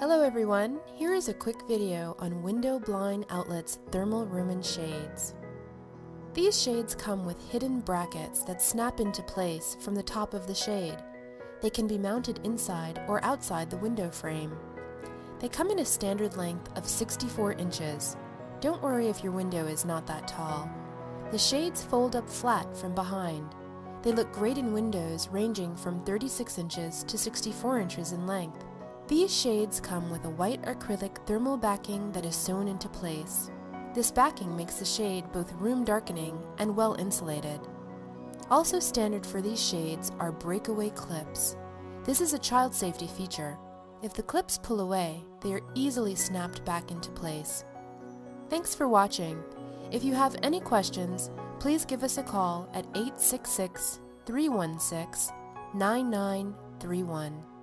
Hello everyone, here is a quick video on Window Blind Outlet's Thermal Roman Shades. These shades come with hidden brackets that snap into place from the top of the shade. They can be mounted inside or outside the window frame. They come in a standard length of 64 inches. Don't worry if your window is not that tall. The shades fold up flat from behind. They look great in windows ranging from 36 inches to 64 inches in length. These shades come with a white acrylic thermal backing that is sewn into place. This backing makes the shade both room darkening and well insulated. Also standard for these shades are breakaway clips. This is a child safety feature. If the clips pull away, they are easily snapped back into place. Thanks for watching. If you have any questions, please give us a call at 866 316 9931.